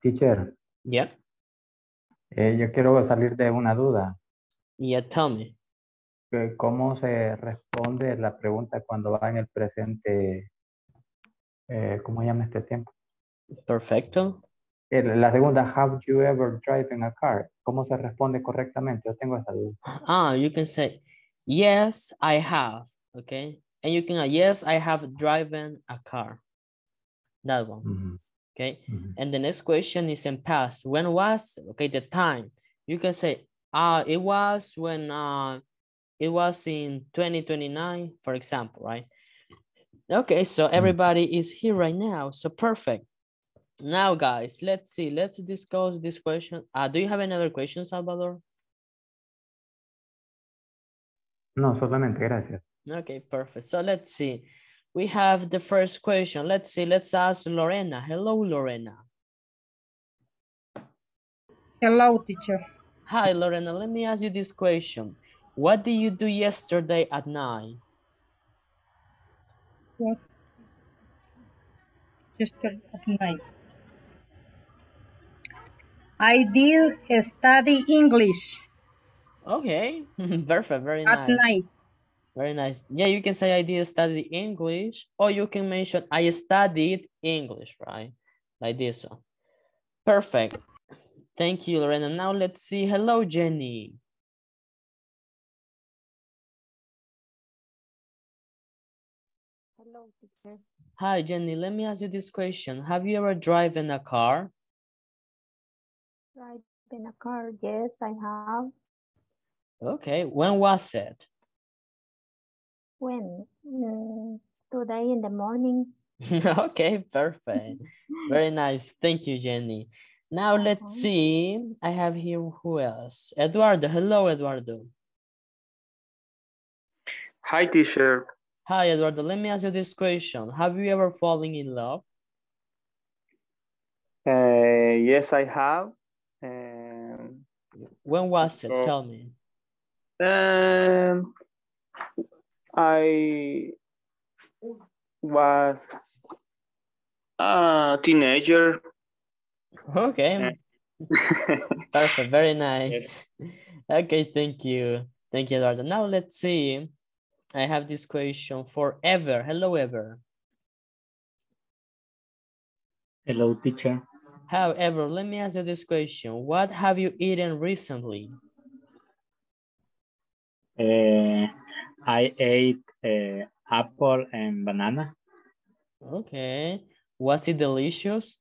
Teacher, Yeah. eh, yo quiero salir de una duda. Yeah, tell me. ¿Cómo se responde la pregunta cuando va en el presente? eh, ¿Cómo llama este tiempo? Perfecto. La segunda, have you ever driven a car? ¿Cómo se responde correctamente? Yo tengo esa duda. Ah, you can say, yes, I have. Okay. And you can, yes, I have driven a car. That one. Okay. ujú. And the next question is in past. When was, okay, the time. You can say, uh, it was when, uh, it was in 2029, for example, right? Okay, so everybody is here right now. So perfect. Now, guys, let's see. Let's discuss this question. Uh, do you have another question, Salvador? No, solamente, gracias. Okay, perfect. So let's see. We have the first question. Let's see. Let's ask Lorena. Hello, Lorena. Hello, teacher. Hi, Lorena. Let me ask you this question. What did you do yesterday at night? What? Yesterday at night. I did study English Okay, perfect. Very at nice. night. Very nice. Yeah, you can say I did study English, or you can mention I studied English, right? Like this one. Perfect. Thank you, Lorena. Now let's see. Hello, Jenny. Hello, teacher. Hi, Jenny. Let me ask you this question. Have you ever driven a car? Ride in a car. Yes, I have. Okay. When was it? When? Mm, today in the morning. okay, perfect. Very nice. Thank you, Jenny. Now let's see. I have here who else? Eduardo. Hello, Eduardo. Hi, teacher. Hi, Eduardo. Let me ask you this question. Have you ever fallen in love? Uh, yes, I have. Um, When was it? Oh. Tell me. um, I was a teenager. Okay. Perfect. Very nice. Okay, thank you. Thank you, Eduardo. Now let's see. I have this question for Ever. Hello, Ever. Hello, teacher. However, let me ask you this question. What have you eaten recently? Uh, I ate uh, apple and banana. Okay. Was it delicious?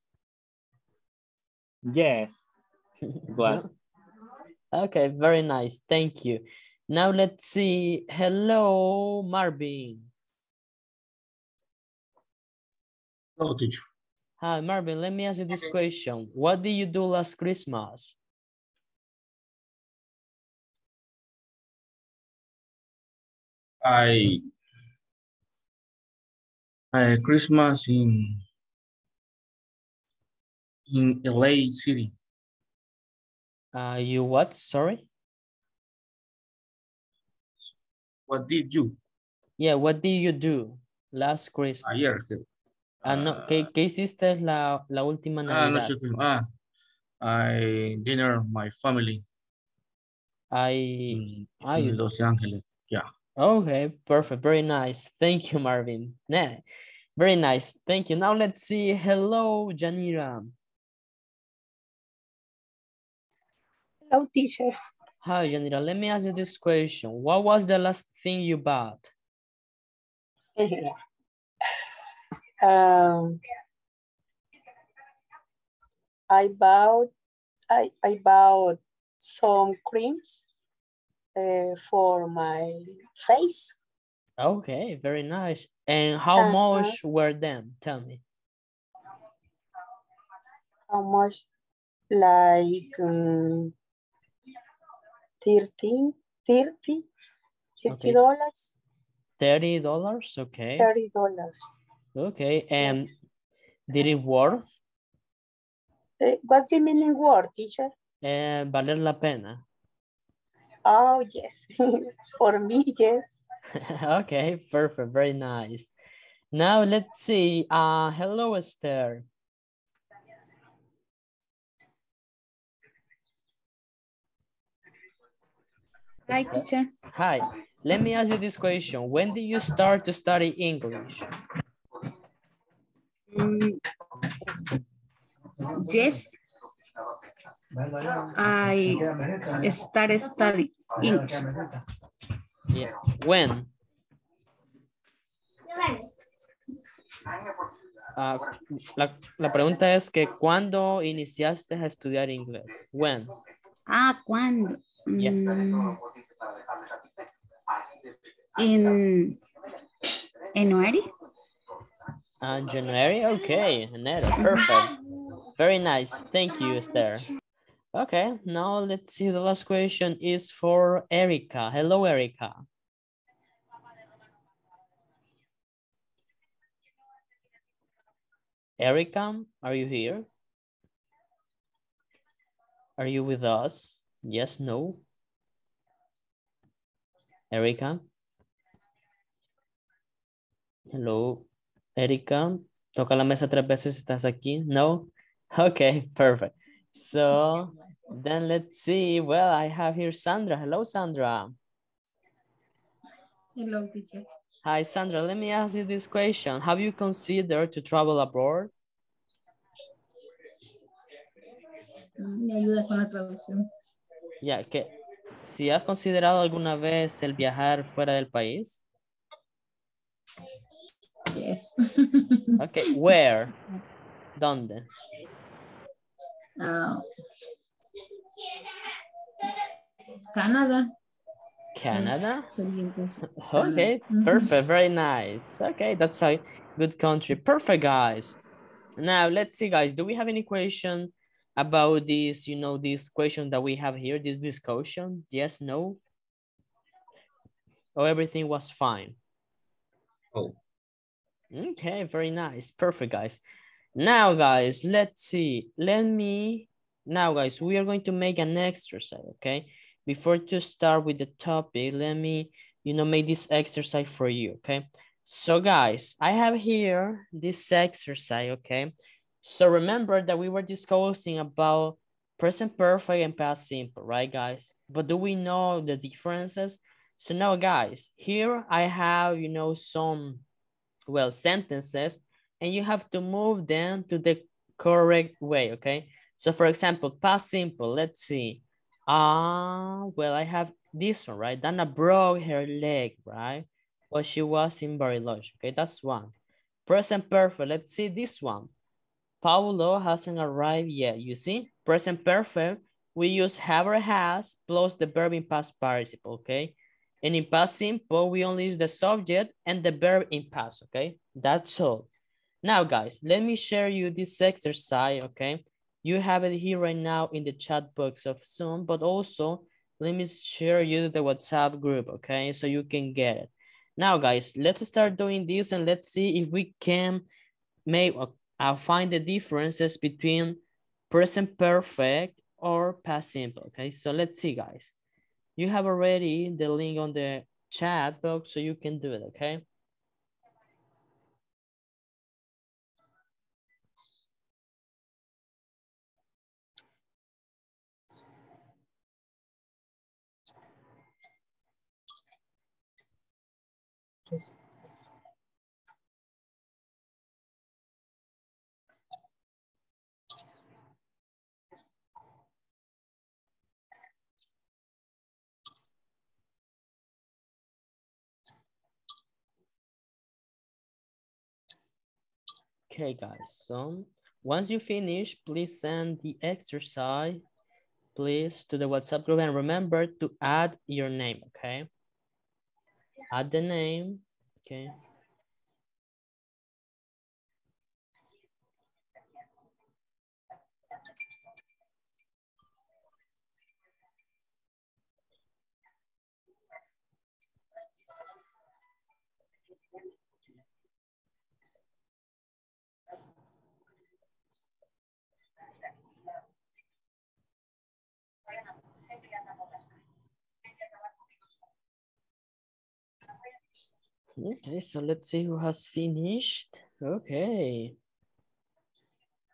Yes, it was. Okay, very nice. Thank you. Now let's see. Hello, Marvin. Hello, teacher. Hi, Marvin. Let me ask you this question. What did you do last Christmas? I I Christmas in in LA City. Uh, you what? Sorry? What did you? Yeah, what did you do last Christmas? Ayer. Ah, no, ¿qué, qué hiciste la, la última Navidad? Ah, Navidad? noche, ah, I dinner my family I, in, ah, in Los Angeles. Yeah. Okay, perfect. Very nice. Thank you, Marvin. Nah, very nice. Thank you. Now let's see. Hello, Janira. Hello, teacher. Hi, Janira. Let me ask you this question. What was the last thing you bought? um, I bought I, I bought some creams uh, for my face. Okay, very nice. And how Uh-huh. much were them? Tell me. How much? Like um, 13, 30, 60 Okay. dollars, $30? Okay. 30 dollars. Okay. And Yes. did it worth? Uh, what's the meaning word, teacher? Eh, valer la pena. Oh, yes. For me, yes. okay, perfect. Very nice. Now let's see. Uh, hello, Esther. Hi, teacher. Hi. Let me ask you this question. When did you start to study English? Mm, yes, I started studying English. Yeah. When? Ah, la, la pregunta es que ¿cuándo iniciaste a estudiar inglés? When? Ah, ¿cuándo? Yeah. Mm, en January. Uh, January? Okay, enero. Perfect. Very nice. Thank you, Esther. Okay, now let's see. The last question is for Erica. Hello, Erica. Erica, are you here? Are you with us? Yes, no? Erica? Hello, Erica. Toca la mesa tres veces si estás aquí. No? Okay, perfect. So then let's see. Well, I have here Sandra. Hello, Sandra. Hello, teacher. Hi, Sandra. Let me ask you this question. Have you considered to travel abroad? Mm, me ayuda con la traducción. Ya, que si has considerado alguna vez el viajar fuera del país. Yes. Okay, where? ¿Dónde? Canadá. Canada? Sería. Okay, Mhm. perfect, very nice. Okay, that's a good country. Perfect, guys. Now, let's see, guys. Do we have any question about this, you know, this question that we have here, this discussion? Yes, no? Or everything was fine? Oh. Okay, very nice. Perfect, guys. Now, guys, let's see. Let me, now, guys, we are going to make an exercise, okay? Before to start with the topic, let me, you know, make this exercise for you, okay? So, guys, I have here this exercise, okay? So remember that we were discussing about present perfect and past simple, right, guys? But do we know the differences? So now, guys, here I have, you know, some, well, sentences, and you have to move them to the correct way, okay? So for example, past simple, let's see. Ah, well, I have this one, right? Dana broke her leg, right? Well, she was in Bariloche, okay? That's one. Present perfect, let's see this one. Paulo hasn't arrived yet, you see? Present perfect, we use have or has plus the verb in past participle, okay? And in past simple, we only use the subject and the verb in past, okay? That's all. Now, guys, let me share you this exercise, okay? You have it here right now in the chat box of Zoom, but also let me share you the WhatsApp group, okay? So you can get it. Now, guys, let's start doing this and let's see if we can make uh, find the differences between present perfect or past simple, okay? So let's see, guys. You have already the link on the chat box, so you can do it, okay? Okay, guys, so once you finish, please send the exercise, please, to the WhatsApp group and remember to add your name, okay? Add the name, okay? Okay, so let's see who has finished. Okay.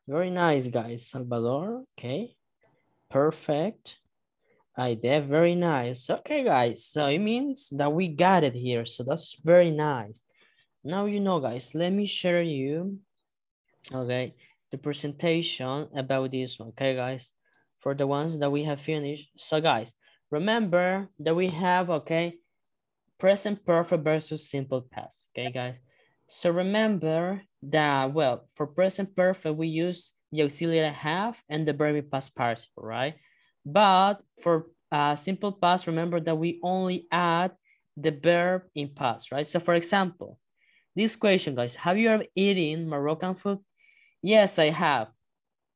Very nice, guys. Salvador, okay. Perfect. I did very nice. Okay, guys. So it means that we got it here. So that's very nice. Now you know, guys. Let me share you, okay, the presentation about this one. Okay, guys, for the ones that we have finished. So, guys, remember that we have okay, present perfect versus simple past. Okay, guys. So remember that well, for present perfect we use the auxiliary have and the verb past participle, right? But for uh, simple past, remember that we only add the verb in past, right? So for example, this question, guys, have you ever eaten Moroccan food? Yes, I have,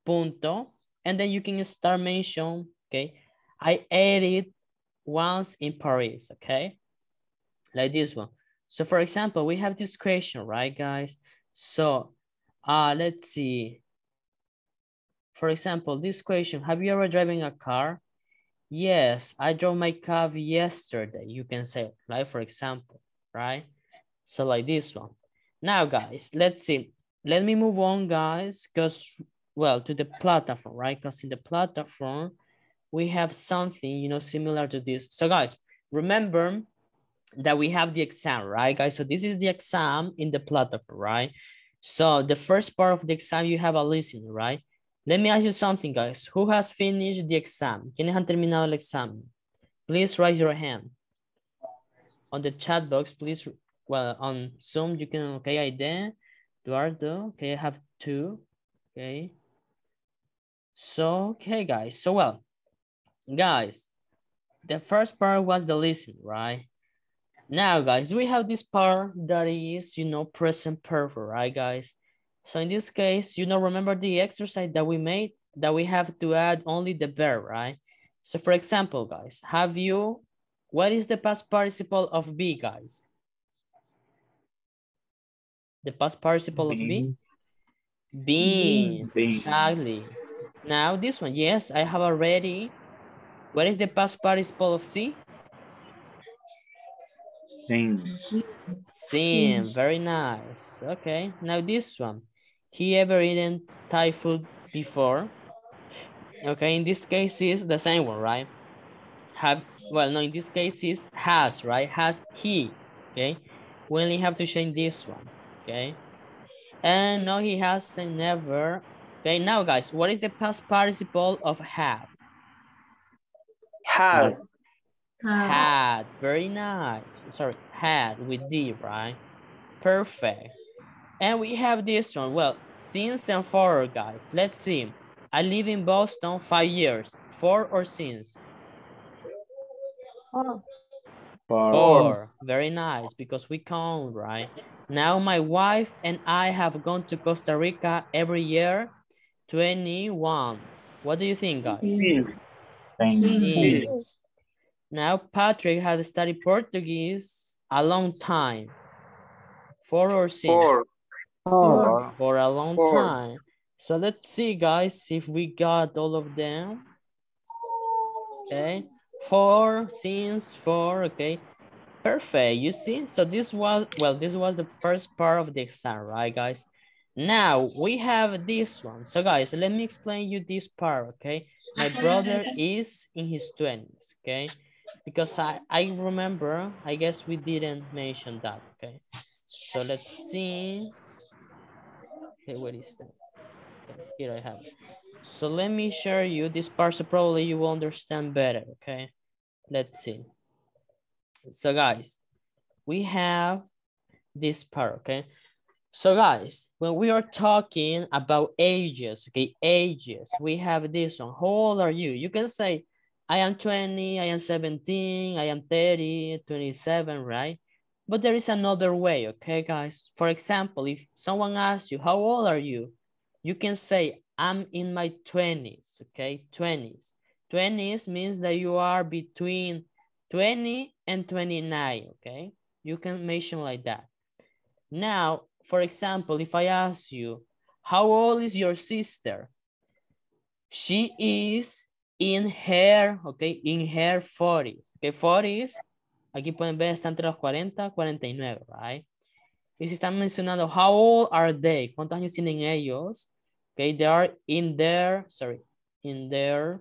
punto. And then you can start mention, okay? I ate it once in Paris, okay? Like this one. So for example, we have this question, right, guys? So uh, let's see. For example, this question, have you ever driven a car? Yes, I drove my car yesterday, you can say, right? For example, right? So like this one. Now, guys, let's see. Let me move on, guys, because, well, to the platform, right? Because in the platform, we have something, you know, similar to this. So, guys, remember that we have the exam, right, guys? So this is the exam in the platform, right? So the first part of the exam, you have a listening, right? Let me ask you something, guys. Who has finished the exam? ¿Quiénes han terminado el examen? Please raise your hand. On the chat box, please, well, on Zoom, you can, okay, Aide, Eduardo, okay, I have two, okay. So, okay, guys, so well, guys, the first part was the listening, right? Now, guys, we have this part that is, you know, present perfect, right, guys? So in this case, you know, remember the exercise that we made that we have to add only the verb, right? So for example, guys, have you, what is the past participle of be, guys? The past participle of be? Been, exactly. Now this one, yes, I have already. What is the past participle of see? Sing. Seen, very nice. Okay, now this one. He ever eaten Thai food before? Okay, in this case is the same one, right? Have, well, no, in this case is has, right? Has he, okay? We only have to change this one, okay? And no, he hasn't never. Okay, now guys, what is the past participle of have? Had. Had, very nice. Sorry, had with D, right? Perfect. And we have this one. Well, since and for, guys. Let's see. I live in Boston five years. For or since? Oh, For. Four. Very nice, because we count, right? Now my wife and I have gone to Costa Rica every year. 21. What do you think, guys? Since. Sing. Since. Now Patrick had studied Portuguese a long time. For or since? For. Four. For a long Four. time. So let's see, guys, if we got all of them. Okay. Four, since, four, okay. Perfect, you see? So this was, well, this was the first part of the exam, right, guys? Now we have this one. So guys, let me explain you this part, okay? My brother is in his 20s, okay? Because I, I remember, I guess we didn't mention that, okay? So let's see. Okay, what is that? Okay, here I have it. So let me share you this part so probably you will understand better, okay? Let's see. So guys, we have this part, okay? So guys, when we are talking about ages, okay, ages, we have this one. How old are you? You can say, I am 20, I am 17, I am 30, 27, right? But there is another way, okay, guys? For example, if someone asks you, how old are you? You can say, I'm in my 20s, okay, 20s. 20s means that you are between 20 and 29, okay? You can mention like that. Now, for example, if I ask you, how old is your sister? She is in her, okay, in her 40s. Okay, 40s, aquí pueden ver, está entre los 40 y 49, right? Y si están mencionando, how old are they? ¿Cuántos años tienen ellos? Okay, they are in their, sorry, in their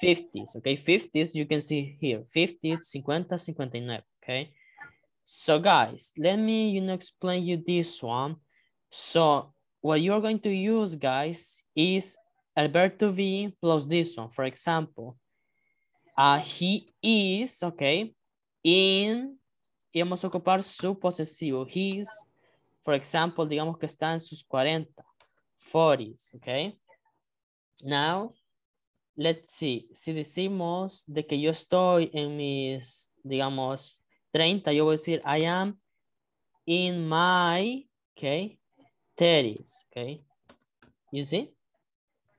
50s, okay? 50s, you can see here, 50, 50, 59, okay? So guys, let me, you know, explain you this one. So what you're going to use, guys, is Alberto V plus this one. For example, uh, he is, okay, in, y vamos a ocupar su posesivo. He's, for example, digamos que está en sus 40, 40s, okay? Now, let's see, si decimos de que yo estoy en mis, digamos, 30, yo voy a decir, I am in my, okay, 30s, okay? You see?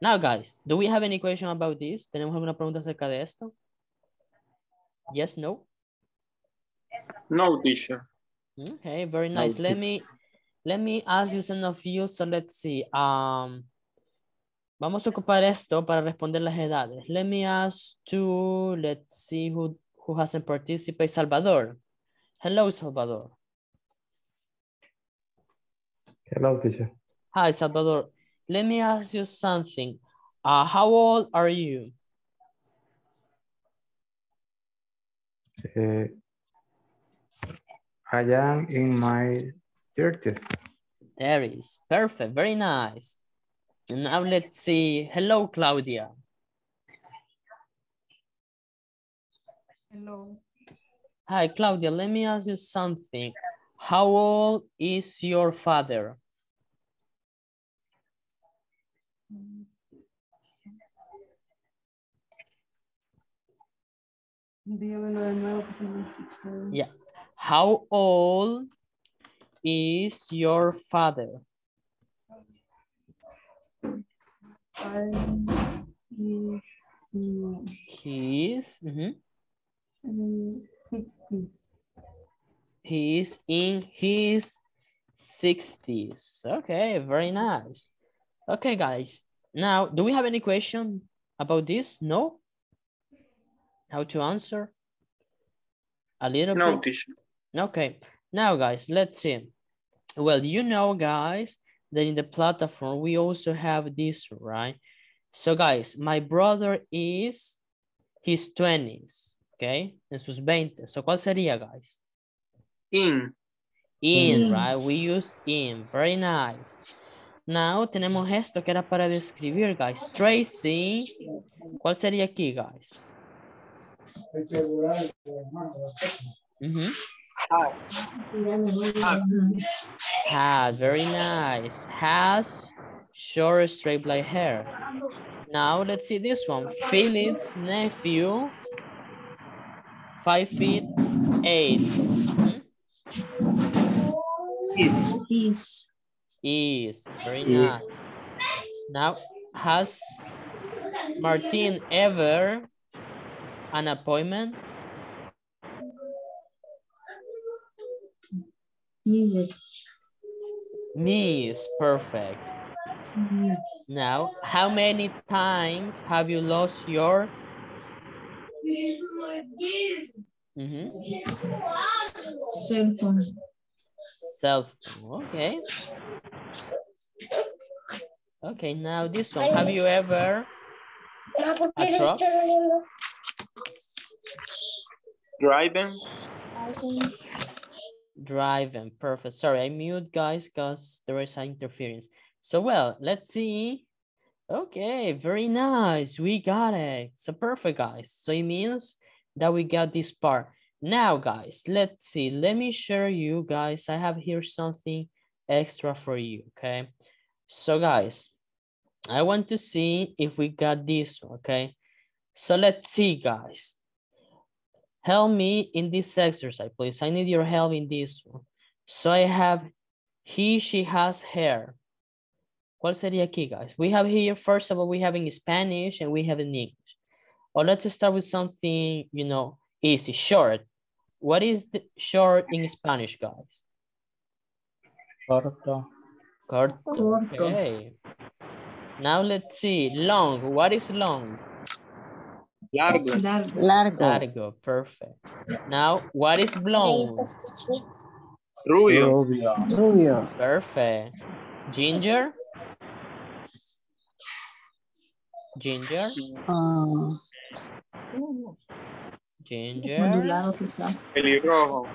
Now, guys, do we have any question about this? ¿Tenemos alguna pregunta acerca de esto? Yes, no? No, teacher. Okay, very nice. Let me, let me ask you some of you, so let's see. Um, Vamos a ocupar esto para responder las edades. Let me ask to, let's see who, who hasn't participated. Salvador. Hello, Salvador. Hello, teacher. Hi, Salvador. Let me ask you something. Uh, how old are you? Uh, I am in my 30s. There is. Perfect. Very nice. Now let's see. Hello, Claudia. Hello. Hi, Claudia. Let me ask you something. How old is your father? Yeah. How old is your father? Is mm, He is, mhm. mm, 60s. he is in his 60s. Okay, very nice. Okay, guys. Now, do we have any question about this? No? How to answer? A little No, bit? teacher. Okay, now guys, let's see. Well, you know, guys, that in the platform, we also have this, right? So guys, my brother is his 20s, okay? En sus 20. So, ¿cuál sería, guys? In. In, In. right? We use in. Very nice. Now, tenemos esto que era para describir, guys. Tracy, ¿cuál sería aquí, guys? Mm-hmm. Ujú. Has, very nice. Has short straight black hair. Now let's see this one. Philip's nephew, five feet eight. Is. Is, very nice. Now, has Martin ever an appointment? Music. Miss, perfect. Now, how many times have you lost your Mm -hmm. Cell phone. cell phone? Okay. Okay, now this one. Have you ever a truck? Driving. Driving, perfect. Sorry, I mute guys because there is an interference. So well, let's see. Okay, very nice. We got it. So perfect, guys. So it means that we got this part. Now, guys, let's see. Let me share you guys. I have here something extra for you, okay? So guys, I want to see if we got this, okay? So let's see, guys. Help me in this exercise, please. I need your help in this one. So I have he, she has hair. ¿Cuál sería aquí, guys? We have here, first of all, we have in Spanish and we have in English. Or let's start with something, you know, easy, short. What is the short in Spanish, guys? Corto. Corto. Corto. Okay. Now let's see, long. What is long? Largo. Largo. Largo. Largo, perfect. Now, what is blonde? Rubio. Rubio. Rubio. Perfect. Ginger? Ginger? Uh, Ginger. Ondulado quizás. Pelirrojo.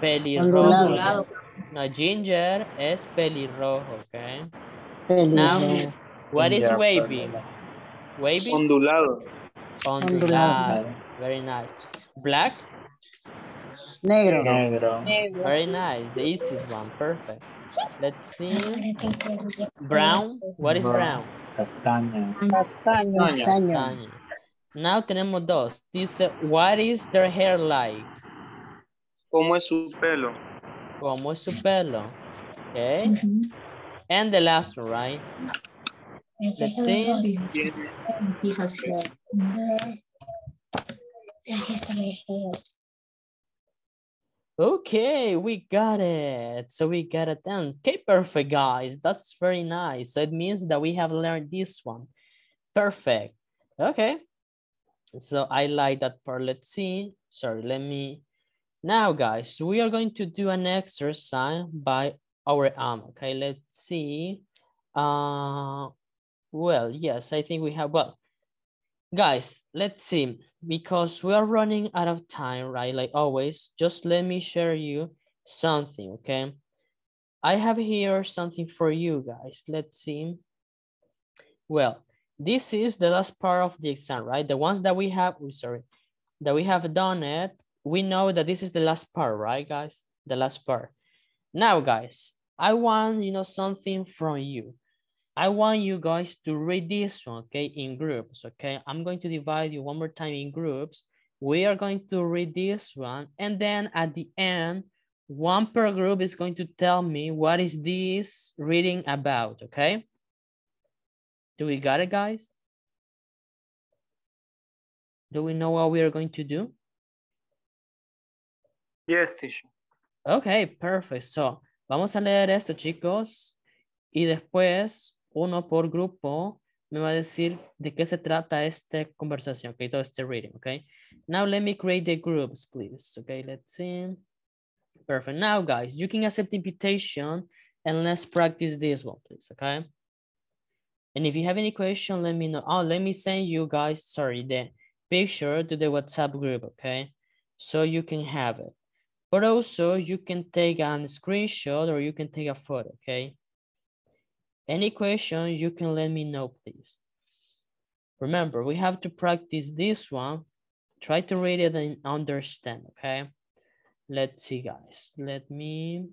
Pelirrojo. Ondulado. No, ginger es pelirrojo, okay? Pelirrojo. Now, what is waving? Waving? Ondulado. Ondulado. Very nice. Black? Negro. Negro. Very nice. The easiest one. Perfect. Let's see. Brown? What is brown? Castaña. Castaño. Castaño. Castaño. Castaño. Now tenemos dos. Dice, what is their hair like? ¿Cómo es su pelo? ¿Cómo es su pelo? Okay. Ujú. And the last one, right? Let's see. Tiene He has hair. Okay, we got it. So we got it done. Okay, perfect, guys. That's very nice. So it means that we have learned this one. Perfect. Okay. So I like that part. Let's see. Sorry, let me. Now, guys, we are going to do an exercise by our arm. Okay, let's see. Uh, well, yes, I think we have. Well, guys, let's see. Because we are running out of time, right? Like always, just let me share you something, okay? I have here something for you guys. Let's see. Well, this is the last part of the exam, right? The ones that we have, oh, sorry, that we have done it, we know that this is the last part, right, guys? The last part. Now, guys, I want, you know, something from you. I want you guys to read this one, okay, in groups, okay? I'm going to divide you one more time in groups. We are going to read this one, and then at the end, one per group is going to tell me what is this reading about, okay? Do we got it, guys? Do we know what we are going to do? Yes, teacher. Ok, perfect. So, vamos a leer esto, chicos. Y después, uno por grupo me va a decir de qué se trata esta conversación, ok, todo este reading, ok. Now, let me create the groups, please. Okay, let's see. Perfect. Now, guys, you can accept invitation and let's practice this one, please, okay. And if you have any question, let me know. Oh, let me send you guys, sorry, the picture to the WhatsApp group, okay? So you can have it. But also you can take a screenshot or you can take a photo, okay? Any question, you can let me know, please. Remember, we have to practice this one. Try to read it and understand, okay? Let's see, guys. Let me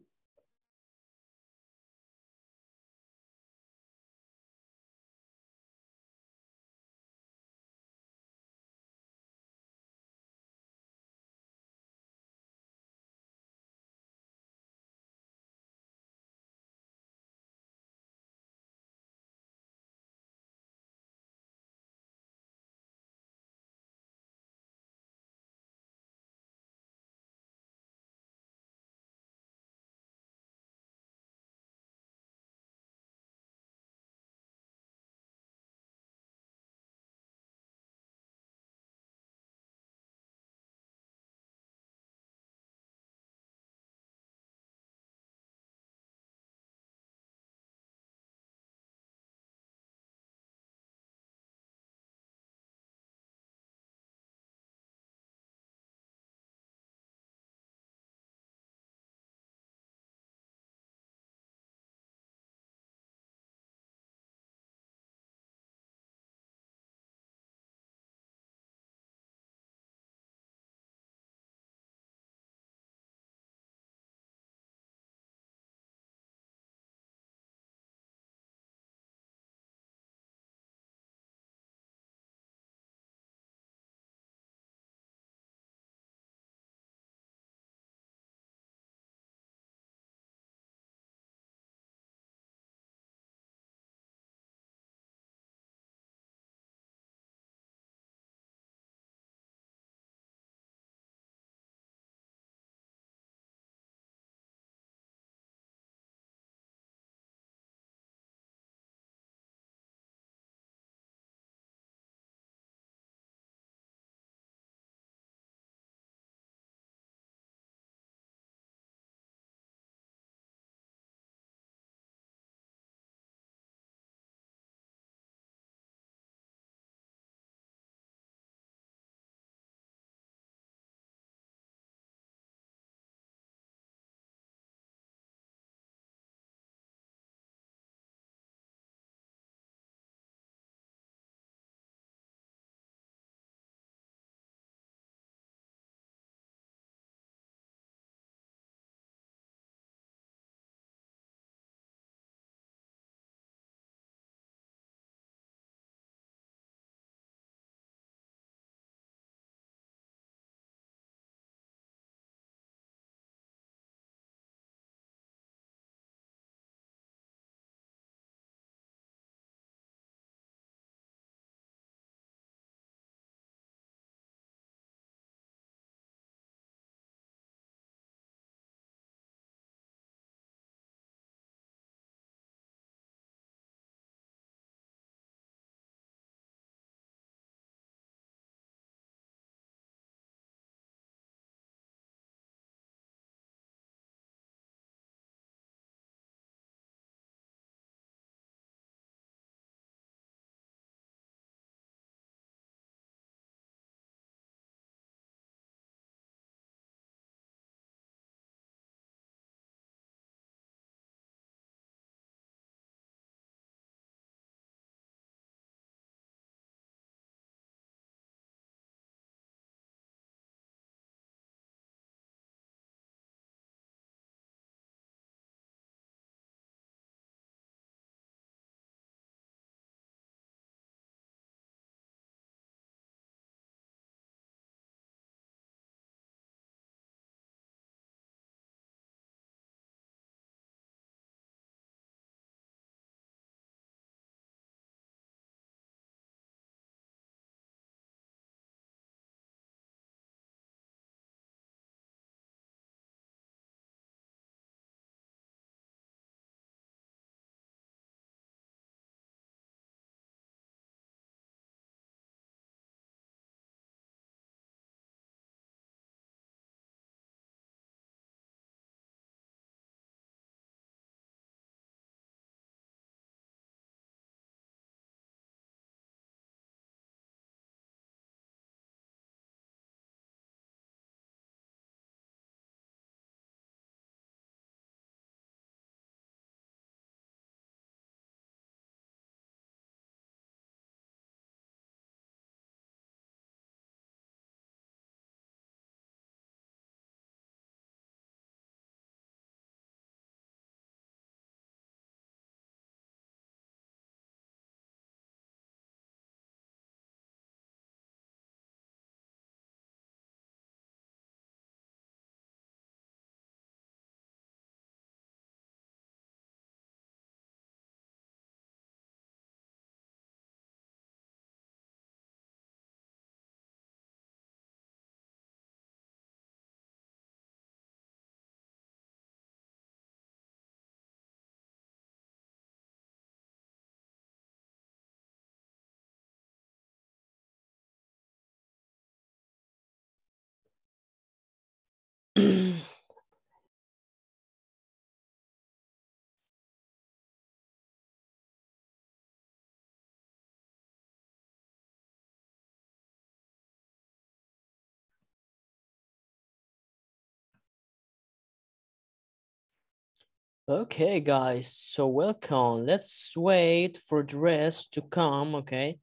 Okay, guys, so welcome. Let's wait for the rest to come, okay?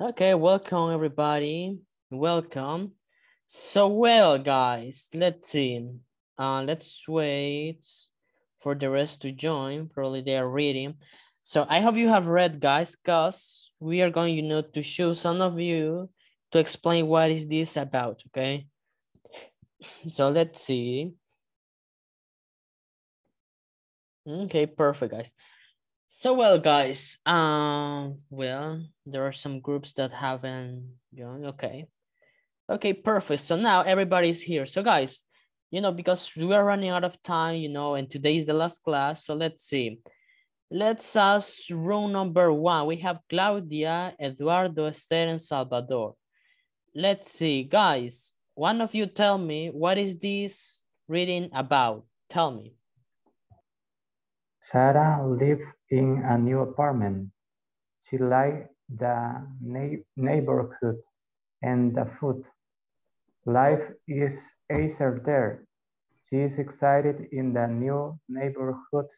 Okay, welcome everybody. Welcome. So well, guys, let's see. Uh, let's wait for the rest to join. Probably they are reading. So I hope you have read, guys, because we are going, you know, to show some of you to explain what is this about, okay? So let's see. Okay, perfect, guys. So well, guys, um, well, there are some groups that haven't joined, okay. Okay, perfect. So now everybody's here. So guys, you know, because we are running out of time, you know, and today is the last class. So let's see. Let's ask room number one. We have Claudia, Eduardo, Esther, and Salvador. Let's see, guys. One of you tell me, what is this reading about? Tell me. Sarah lives in a new apartment. She liked the nei- neighborhood and the food. Life is easier there. She is excited in the new neighborhood.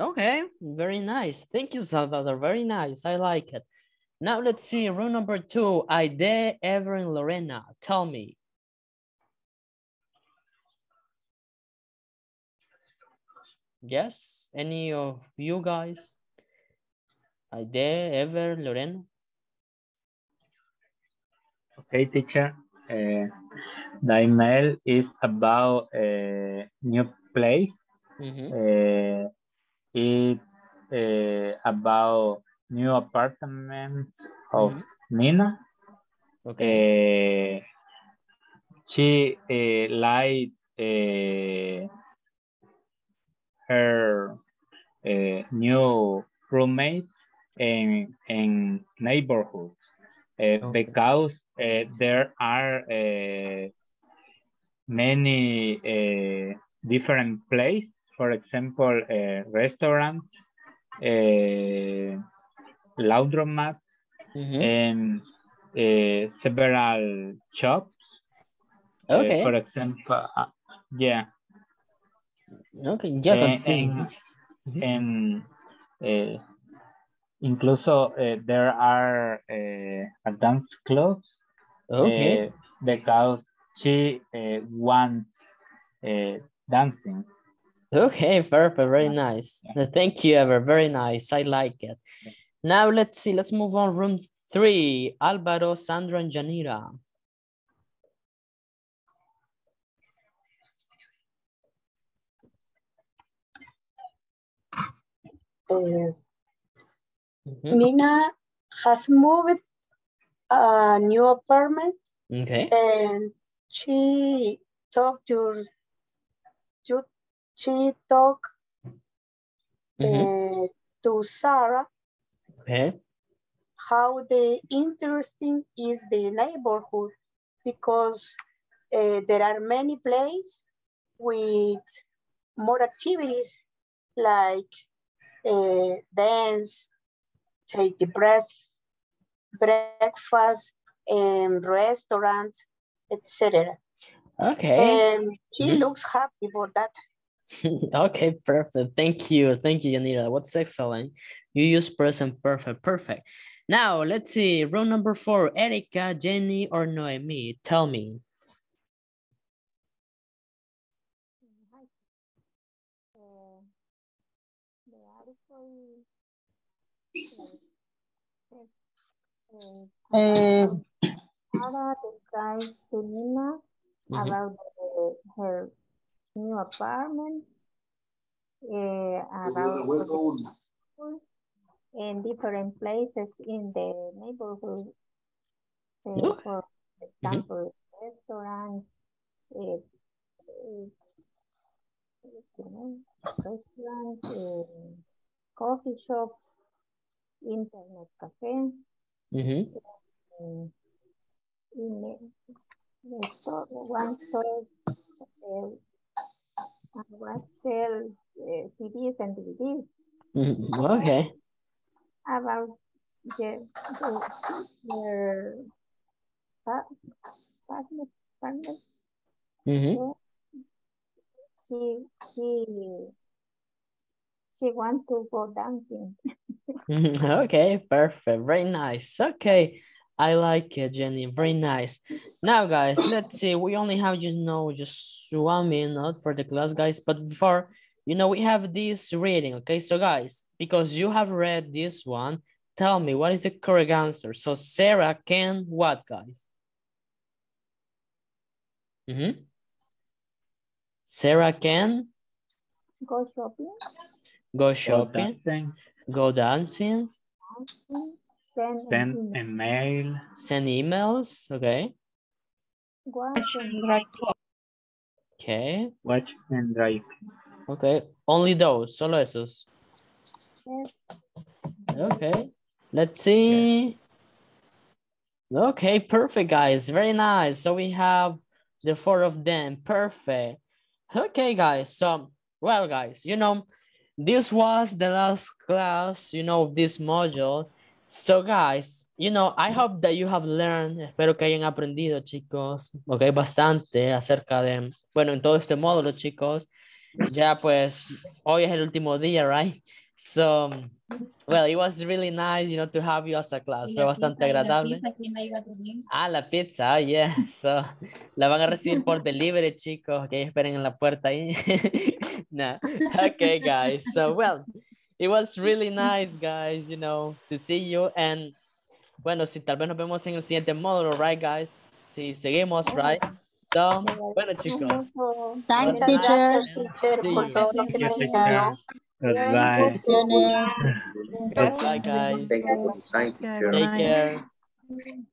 Okay, very nice. Thank you, Salvador. Very nice. I like it. Now let's see room number two. Aide, Evelyn, Lorena. Tell me. Yes, any of you guys? Are there Ever, Lorena? Okay, teacher. Uh, the email is about a new place. Mhm. Uh, it's uh, about new apartments of Mhm. Nina. Okay. Uh, she uh, liked uh, her uh, new roommates in, in neighborhoods uh, Okay. because uh, there are uh, many uh, different places. For example, uh, restaurants, uh, laundromats, Mhm. and uh, several shops. Uh, Okay. for example, uh, yeah. Okay, yeah, Eh, continue. en- en, eh, incluso eh, there are eh, a dance club Okay. because she eh, wants eh, dancing. Okay, perfect. Very nice. Uh, Thank you, Ever. Very nice. I like it. Now let's see. Let's move on. Room three. Alvaro, Sandra, and Janira. Uh, Mhm. Nina has moved a new apartment Okay. and she talked to you she talked Mhm. uh, to Sarah Okay. how the interesting is the neighborhood because uh, there are many places with more activities like uh, dance, take the breath, breakfast, in restaurants, etc. Okay. And she looks happy for that. okay, perfect. Thank you. Thank you, Yanira. What's excellent. You use present perfect. Perfect. Now, let's see. Row number four, Erica, Jenny, or Noemi. Tell me. Uh, the article uh, says, uh, Eh, Sarah describes to Nina Mhm. about the, her new apartment, uh, about the school and different places in the neighborhood. Uh, Okay. For example, restaurants, uh, uh, you know, restaurants, uh, coffee shop, internet cafe, Mhm. uh, in the, store, one store uh, what sells uh, CDs and DVDs Mhm. Okay. about the, the their pa- partners, partners Mhm. yeah. she she she want to go dancing. okay, perfect. Very nice. Okay. I like it, Jenny. Very nice. Now, guys, let's see. We only have, you know, just one minute for the class, guys. But before, you know, we have this reading, okay? So, guys, because you have read this one, tell me what is the correct answer. So, Sarah can what, guys? Mm -hmm. Sarah can Go shopping. Go Go shopping, dancing, go dancing, Send, send an a email. mail, send emails, okay? Watch and write. Okay, watch and drive. okay. Only those, solo esos. Yes. Okay, let's see. Okay, perfect, guys. Very nice. So we have the four of them. Perfect. Okay, guys. So, well, guys, you know, this was the last class, you know, of this module. So, guys, you know, I hope that you have learned, espero que hayan aprendido, chicos, ok, bastante acerca de, bueno, en todo este módulo, chicos. Ya, pues, hoy es el último día, right? So, well, it was really nice, you know, to have you as a class. Fue bastante pizza, la agradable. pizza, ¿quién la? Ah, la pizza, yeah. So, la van a recibir por delivery, chicos. Que esperen en la puerta ahí. no. Okay, guys. So, well, it was really nice, guys, you know, to see you. And, bueno, si tal vez nos vemos en el siguiente módulo, right, guys? Si seguimos, right? So, bueno, chicos. Thanks, Muchas teacher. See Por you. todo lo que nos enseñó. Goodbye. Cuestiones. Bye, guys. Good Take care.